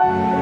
you